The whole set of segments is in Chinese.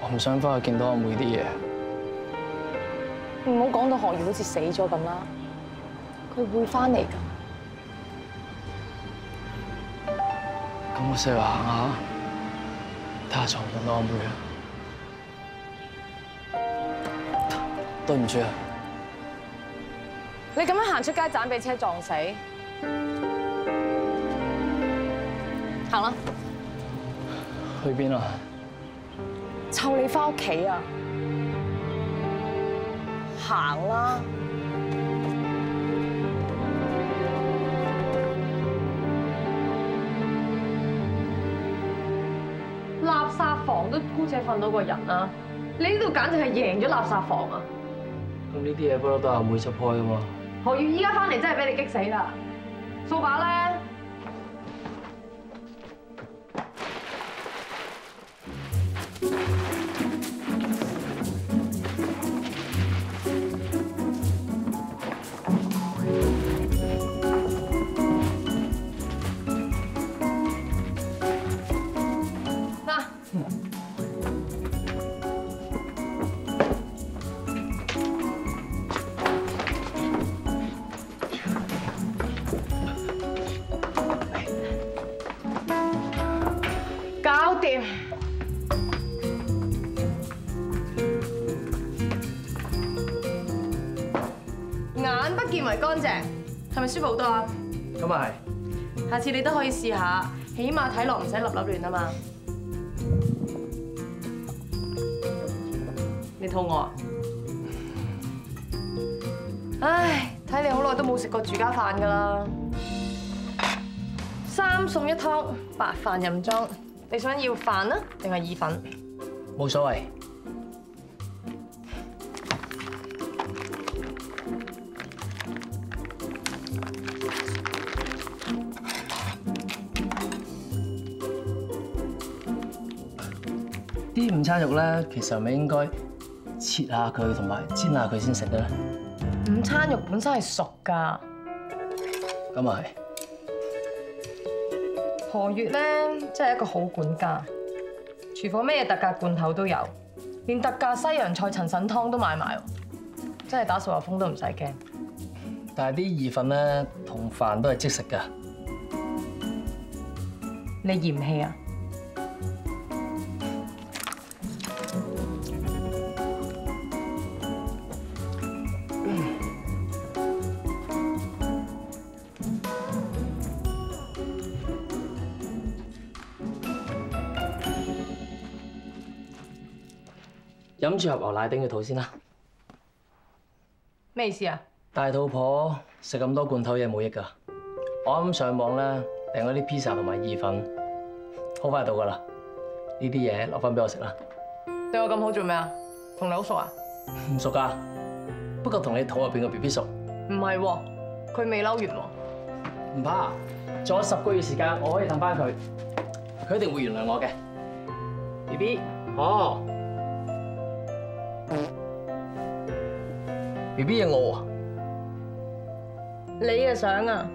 我唔想翻去見到阿妹啲嘢。唔好講到學業好似死咗咁啦，佢會翻嚟㗎。咁我四圍行下，睇下撞唔撞到阿妹啊！對唔住啊，你咁樣行出街，盞俾車撞死，行啦，去邊啊？湊你翻屋企啊！行啦！垃圾房都姑且瞓到個人啦，你呢度簡直係贏咗垃圾房啊！咁呢啲嘢不嬲都係阿妹執開噶嘛。何月依家翻嚟真係俾你激死啦！掃把咧，搞掂。眼不見為乾淨，係咪舒服好多啊？咁啊下次你都可以試下，起碼睇落唔使立立亂啊嘛。肚餓？唉，睇你好耐都冇食過住家飯㗎啦。三餸一湯，白飯任裝。你想要飯啊，定係意粉？冇所謂。啲午餐肉咧，其實係咪應該切下佢同埋煎下佢先食咧？午餐肉本身係熟㗎。咁啊係。何月咧，真係一個好管家，廚房咩特價罐頭都有，連特價西洋菜陳腎湯都買埋喎，真係打掃下風都唔使驚。但係啲意粉咧同飯都係即食㗎。你嫌棄啊？飲住盒牛奶頂佢肚先啦。咩意思啊？大肚婆食咁多罐頭嘢冇益㗎。我啱啱上網咧訂嗰啲 pizza 同埋意粉，好快到㗎啦。呢啲嘢留翻俾我食啦。對我咁好做咩啊？同你好熟啊？唔熟㗎，不過同你肚入邊個 B B 熟。唔係喎，佢未嬲完喎。唔怕，仲有十個月時間，我可以氹翻佢，佢一定會原諒我嘅。B B，哦，B B 嘅我啊，你嘅相啊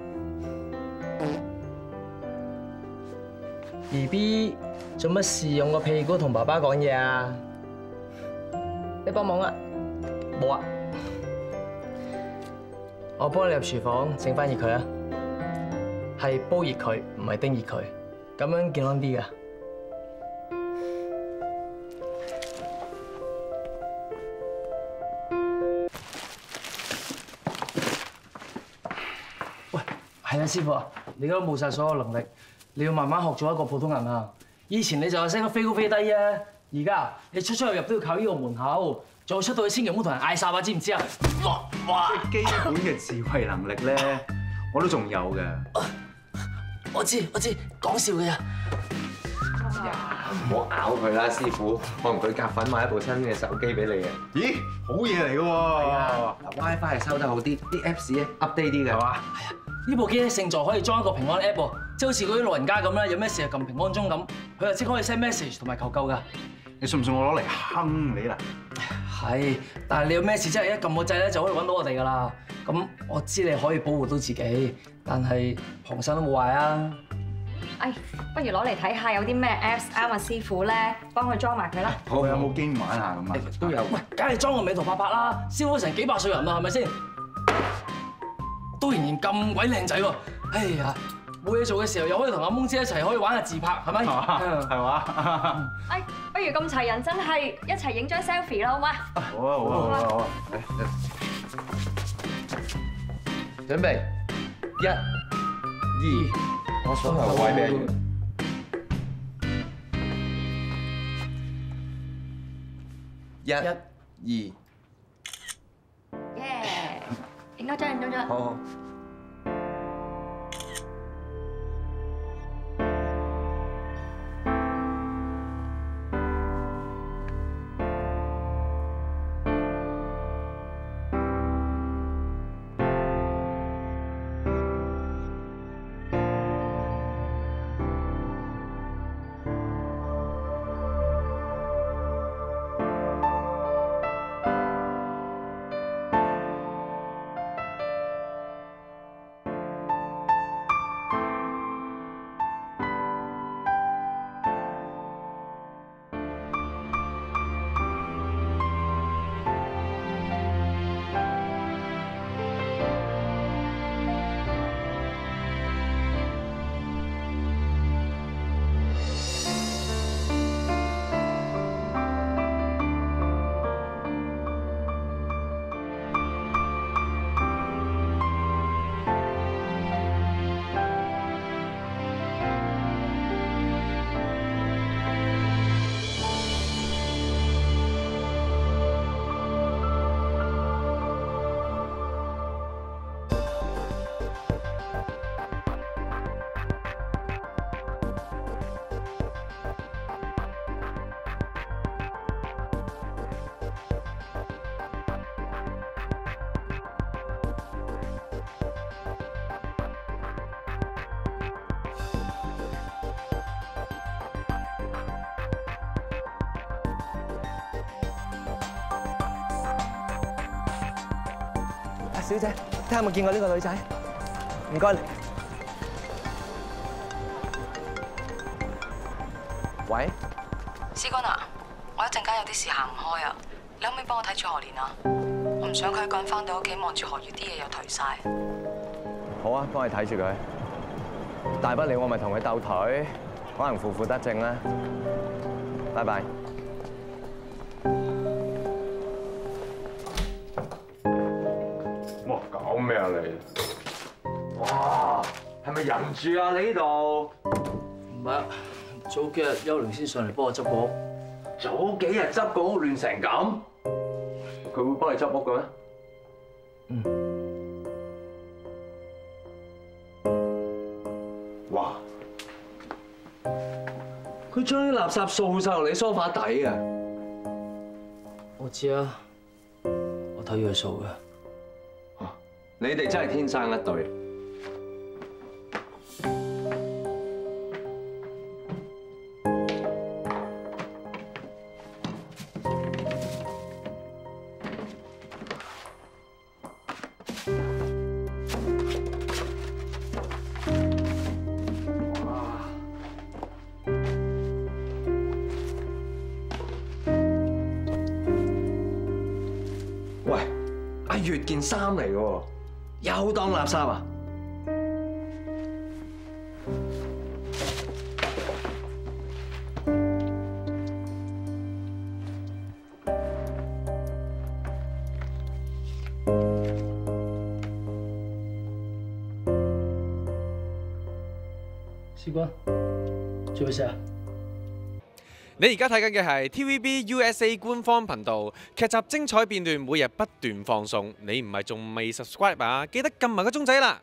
？B B 做乜事用個屁股同爸爸講嘢啊？你幫忙啊？冇啊，我幫你入廚房整翻熱佢啊，係煲熱佢，唔係叮熱佢，咁樣健康啲㗎。啊，師傅啊，你而家冇晒所有能力，你要慢慢學做一個普通人啊。以前你就係識得飛高飛低啊，而家你出出入入都要靠呢個門口，再出到去千祈唔好同人嗌霎啊，知唔知啊？哇哇！基本嘅智慧能力咧，我都仲有嘅。我知我知，講笑嘅啫。唔好咬佢啦，師傅，可能佢夾粉買一部新嘅手機俾你嘅。咦，好嘢嚟嘅喎！嗱，WiFi 係收得好啲，啲 Apps 咧 update 啲嘅，係嘛？呢部機咧，勝在可以裝一個平安 app 喎，即係好似嗰啲老人家咁啦，有咩事就撳平安鐘咁，佢就即刻可以 send message 同埋求救㗎。你信唔信我攞嚟坑你啦？係，但係你有咩事即係一撳個掣咧就可以揾到我哋㗎啦。咁我知你可以保護到自己，但係旁身都冇壞啊。哎，不如攞嚟睇下有啲咩 Apps 啱啊師傅咧，幫佢裝埋佢啦。好有冇 game 玩下咁啊？都有。喂，梗係裝個美圖拍拍啦，師傅成幾百歲人啦，係咪先？都仍然咁鬼靚仔喎！哎呀，冇嘢做嘅時候又可以同阿蒙姐一齊可以玩下自拍，係咪？係嘛？哎，不如咁齊人真係一齊影張 selfie 啦，好嗎？好啊好啊好啊好啊！準備，一、二，我想係位俾阿元。一、二，影多張，影多張。好好。小姐，睇下有冇見過呢個女仔？唔該你。喂，思君啊，我一陣間有啲事行唔開啊，你可唔可以幫我睇住何蓮啊？我唔想佢一個人翻到屋企望住何月啲嘢又頹晒。好啊，幫你睇住佢。大不了我咪同佢鬥腿，可能負負得正啦。拜拜。咪忍住啊？你呢度唔係啊，早幾日幽靈先上嚟幫我執屋，早幾日執個屋亂成咁，佢會幫你執屋嘅咩？嗯哇！佢將啲垃圾掃晒落你梳化底啊！我知啊，我睇住佢數嘅。你哋真係天生一對。月件衫嚟嘅，又當垃圾啊！思君，做咩事啊？你而家睇緊嘅係 TVB USA 官方頻道，劇集精彩片段每日不斷放送。你唔係仲未 subscribe 啊？記得撳埋個鐘仔啦！